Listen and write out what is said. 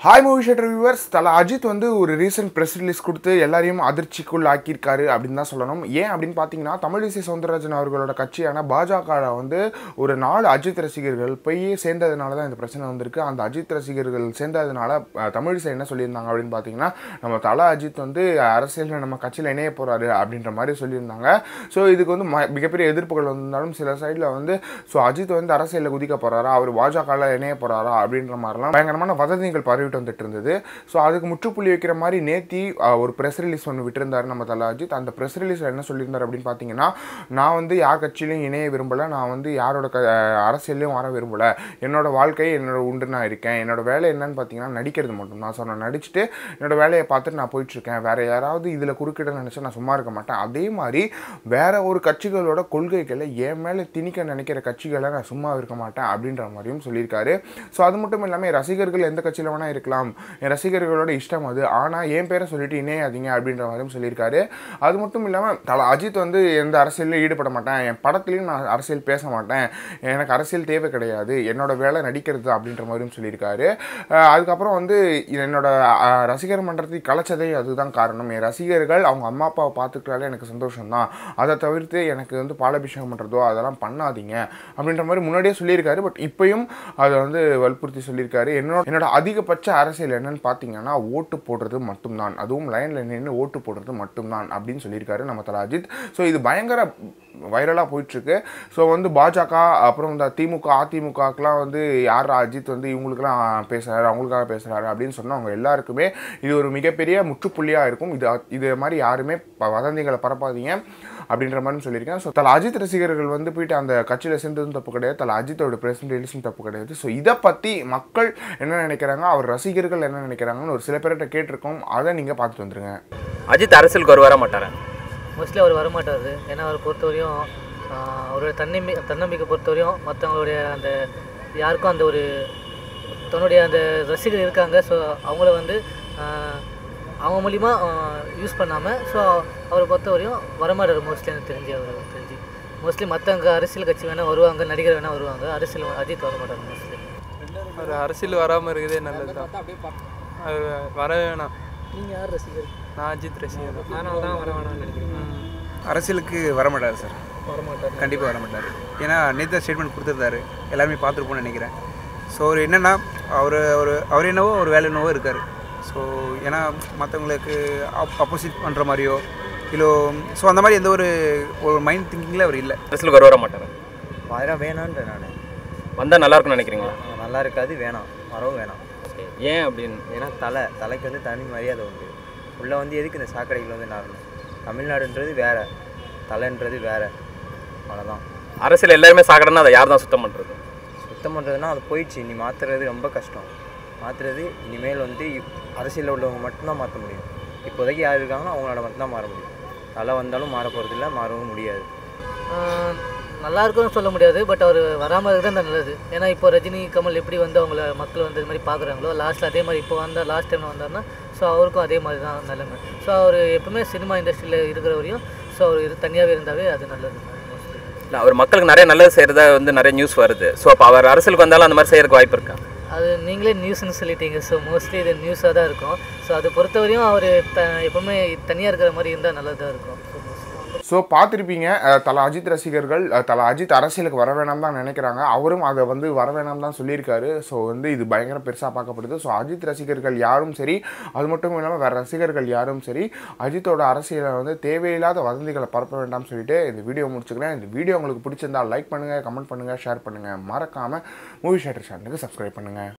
Hi movie chatter viewers Thala Ajith வந்து ஒரு recent press release கொடுத்து எல்லாரையும் அதிர்ச்சிக்குள் ஆக்கியிருக்காரு அப்படின்னு தான் சொல்லணும். ஏன் அப்படின்னு பார்த்தீங்கன்னா தமிழிசை சவுந்தரராஜன் அவர்களோட கட்சியான பாஜக வந்து ஒரு நாலு அஜித் ரசிகர்கள் போய் சேர்ந்ததுனால தான் இந்த பிரச்சனை வந்திருக்கு. அந்த அஜித் ரசிகர்கள் சேர்ந்ததுனால தமிழிசை என்ன சொல்லியிருந்தாங்க அப்படின்னு பார்த்தீங்கன்னா நம்ம தலை அஜித் வந்து அரசியலில் நம்ம கட்சியில் இணைய போகிறாரு அப்படின்ற மாதிரி சொல்லியிருந்தாங்க. ஸோ இதுக்கு வந்து ம- மிகப்பெரிய எதிர்ப்புகள் வந்திருந்தாலும் சில சைடில் வந்து ஸோ அஜித் வந்து அரசியலில் குதிக்க போகிறாரா அவர் பாஜகவில் இணைய போகிறாரா அப்படின்ற மாதிரிலாம் பயங்கரமான வதந்திகள் பரவிட்டு வந்துட்டு இருந்தது. ஸோ அதுக்கு முற்றுப்புள்ளி வைக்கிற மாதிரி நேத்தி ஒரு ப்ரெஸ் ரிலீஸ் ஒன்று விட்டுருந்தார் நம்ம தலாஜித் அந்த ப்ரெஸ் ரிலீஸில் என்ன சொல்லியிருந்தார் அப்படின்னு பார்த்தீங்கன்னா நான் வந்து யார் கட்சியிலையும் இணைய விரும்பலை. நான் வந்து யாரோட க அரசியல்லையும் வர விரும்பலை. என்னோட வாழ்க்கை என்னோட உண்டு நான் இருக்கேன். என்னோட வேலை என்னன்னு பார்த்தீங்கன்னா நடிக்கிறது மட்டும் தான். ஸோ நான் நடிச்சுட்டு என்னோட வேலையை பார்த்துட்டு நான் போயிட்டுருக்கேன். வேற யாராவது இதில் குறுக்கிட நினச்சா நான் சும்மா இருக்க மாட்டேன். அதே மாதிரி வேற ஒரு கட்சிகளோட கொள்கைகளை என் மேலே திணிக்க நினைக்கிற கட்சிகளை நான் சும்மா இருக்க மாட்டேன் அப்படின்ற மாதிரியும் சொல்லியிருக்காரு. ஸோ அது மட்டும் இல்லாமல் ரசிகர்கள் எந்த கட்சியில் வேணால் இருக்கலாம். என் ரசிகர்களோட இஷ்டம் அது. ஆனால் என் பேரை சொல்லிட்டு இணையாதீங்க அப்படின்ற மாதிரியும் சொல்லியிருக்காரு. அது மட்டும் இல்லாமல் தல அஜித் வந்து எந்த அரசியலிலும் ஈடுபட மாட்டேன். என் படத்துலையும் நான் அரசியல் பேச மாட்டேன். எனக்கு அரசியல் தேவை கிடையாது. என்னோட வேலை நடிக்கிறது அப்படின்ற மாதிரியும் சொல்லியிருக்காரு. அதுக்கப்புறம் வந்து என்னோட ரசிகர் மன்றத்தை கலைச்சதே அதுதான் காரணம். என் ரசிகர்கள் அவங்க அம்மா அப்பாவை பார்த்துக்கிட்டாலே எனக்கு சந்தோஷம்தான். அதை தவிர்த்து எனக்கு வந்து பாலாபிஷேகம் பண்ணுறதோ அதெல்லாம் பண்ணாதீங்க அப்படின்ற மாதிரி முன்னாடியே சொல்லியிருக்காரு. பட் இப்பயும் அதை வந்து வற்புறுத்தி சொல்லியிருக்காரு. என்னோட என்னோட அதிகபட்ச அரசியல் என்னன்னு பார்த்தீங்கன்னா ஓட்டு போடுறது மட்டும்தான். அதுவும் லைனில் நின்று ஓட்டு போடுறது மட்டும்தான் அப்படின்னு சொல்லியிருக்காரு நம்ம தல அஜித். ஸோ இது பயங்கர வைரலாக போயிட்டுருக்கு. ஸோ வந்து பாஜக அப்புறம் இந்த திமுக அதிமுகக்கெலாம் வந்து யார் அஜித் வந்து இவங்களுக்கெல்லாம் பேசுகிறாரு அவங்களுக்காக பேசுகிறாரு அப்படின்னு சொன்னால் அவங்க எல்லாருக்குமே இது ஒரு மிகப்பெரிய முற்றுப்புள்ளியாக இருக்கும். இது இது மாதிரி யாருமே ப- வதந்திகளை பரப்பாதீங்க. அப்படின்ற மாதிரி சொல்லியிருக்கேன். ஸோ தல அஜித் ரசிகர்கள் வந்து போயிட்டு அந்த கட்சியில் சேர்ந்ததும் தப்பு கிடையாது. தல அஜித்தோட பிரசன்ட் ரிலீஸும் தப்பு கிடையாது. ஸோ இதை பற்றி மக்கள் என்ன நினைக்கிறாங்க? அவர் ரசிகர்கள் என்ன நினைக்கிறாங்கன்னு ஒரு சில பேர்கிட்ட கேட்டிருக்கோம். அதை நீங்கள் பார்த்துட்டு வந்துருங்க. அஜித் அரசியலுக்கு வருவாரா மாட்டாரா? மோஸ்ட்லி அவர் வரமாட்டார் ஏன்னா அவர் பொறுத்தவரையும் அவருடைய தன்னம்பி தன்னம்பிக்கை பொறுத்தவரையும் மற்றவங்களுடைய அந்த யாருக்கும் அந்த ஒரு தன்னுடைய அந்த ரசிகர் இருக்காங்க. ஸோ அவங்கள வந்து அவங்க மூலிமா யூஸ் பண்ணாமல் ஸோ அவரை பொறுத்தவரையும் வரமாட்டார் மோஸ்ட்லி எனக்கு தெரிஞ்சு அவர் தெரிஞ்சு. மோஸ்ட்லி மற்றவங்க அரசியல் கட்சி வேணால் வருவாங்க நடிகர் வேணால் வருவாங்க. அரசியல் அஜித் வரமாட்டார் மோஸ்ட்லி அவர் அரசியல் வராமல் இருக்குதே நல்லது தான். அது வரவே வேணாம். நீங்கள் யார் ரசிகர்? நான் அஜித் ரசிகர். தான். அதனால தான் வர வேணாம்னு நினைக்கிறீங்க அரசியலுக்கு வரமாட்டார் சார். வரமாட்டார். கண்டிப்பாக வரமாட்டார் ஏன்னா நேற்று ஸ்டேட்மெண்ட் கொடுத்துருந்தாரு. எல்லாருமே பார்த்துருப்போம்னு நினைக்கிறேன். ஸோ அவர் என்னென்னா அவர் அவர் அவர் என்னவோ ஒரு வேலை என்னவோ இருக்கார். ஸோ ஏன்னா மற்றவங்களுக்கு அப் அப்போசிட் பண்ணுற மாதிரியோ இல்லை ஸோ அந்த மாதிரி எந்த ஒரு ஒரு மைண்ட் திங்கிங்கில் அவர் இல்லை. அரசியலுக்கு வருவாரா மாட்டாரா? அதெல்லாம் வேணான்ற நான். வந்தால் நல்லா இருக்கும்னு நினைக்கிறீங்களா? நல்லா இருக்காது வேணாம். வரவும் வேணாம். ஏன் அப்படின்னு? ஏன்னா தலை தலைக்கு வந்து தனி மரியாதை உண்டு. உள்ளே வந்து எதுக்கு இந்த சாக்கடைகள் வந்து நாரணும் தமிழ்நாடுன்றது வேற. தலைன்றது வேற. அவ்வளோதான் அரசியல் எல்லாருமே சாக்கடைன்னா அதை யார் தான் சுத்தம் பண்ணுறது சுத்தம் பண்ணுறதுனா அது போயிடுச்சு. இனி மாற்றுறது ரொம்ப கஷ்டம். மாற்றுறது இனிமேல் வந்து அரசியலில் உள்ளவங்க மட்டும்தான் மாற்ற முடியும். இப்போதைக்கு யார் இருக்காங்களோ அவங்களோட மட்டும்தான் மாற முடியும். தலை வந்தாலும் மாற போகிறதில்ல மாறவும் முடியாது. நல்லா இருக்கும்னு சொல்ல முடியாது பட் அவர் வராமல் இருக்கிறது தான் நல்லது. ஏன்னா இப்போ ரஜினி கமல் எப்படி வந்து அவங்கள மக்கள் வந்து இது மாதிரி பார்க்குறாங்களோ லாஸ்ட்டில் அதே மாதிரி இப்போ வந்தால் லாஸ்ட் டைம் வந்தாருன்னா ஸோ அவருக்கும் அதே மாதிரி தான் நிலைமை. ஸோ அவர் எப்பவுமே சினிமா இண்டஸ்ட்ரியில் இருக்கிற வரையும் ஸோ அவர் இது தனியாகவே இருந்தாவே அது நல்லது. இல்லை அவர் மக்களுக்கு நிறைய நல்லது செய்கிறதா வந்து நிறைய நியூஸ் வருது. ஸோ அப்போ அவர் அரசியலுக்கு வந்தாலும் அந்த மாதிரி செய்யறதுக்கு வாய்ப்பு இருக்கா? அது நீங்களே நியூஸ்னு சொல்லிட்டீங்க. ஸோ மோஸ்ட்லி இது நியூஸாக தான் இருக்கும். ஸோ அதை பொறுத்தவரையும் அவர் த எப்பவுமே தனியாக இருக்கிற மாதிரி இருந்தால் நல்லதாக இருக்கும். ஸோ பார்த்துருப்பீங்க தலை அஜித் ரசிகர்கள் தலை அஜித் அரசியலுக்கு வர வேணாம் தான் நினைக்கிறாங்க. அவரும் அதை வந்து வர வேணாம் தான் சொல்லியிருக்காரு. ஸோ வந்து இது பயங்கர பெருசாக பார்க்கப்படுது. ஸோ அஜித் ரசிகர்கள் யாரும் சரி அது மட்டும் இல்லாமல் வேறு ரசிகர்கள் யாரும் சரி அஜித்தோட அரசியலை வந்து தேவையில்லாத வதந்திகளை பரப்ப வேண்டாம்னு சொல்லிட்டு இந்த வீடியோ முடிச்சுக்கிறேன். இந்த வீடியோ உங்களுக்கு பிடிச்சிருந்தா லைக் பண்ணுங்கள் கமெண்ட் பண்ணுங்கள் ஷேர் பண்ணுங்கள் மறக்காமல் மூவி ஷேட்டர் சேனலுக்கு சப்ஸ்கிரைப் பண்ணுங்கள்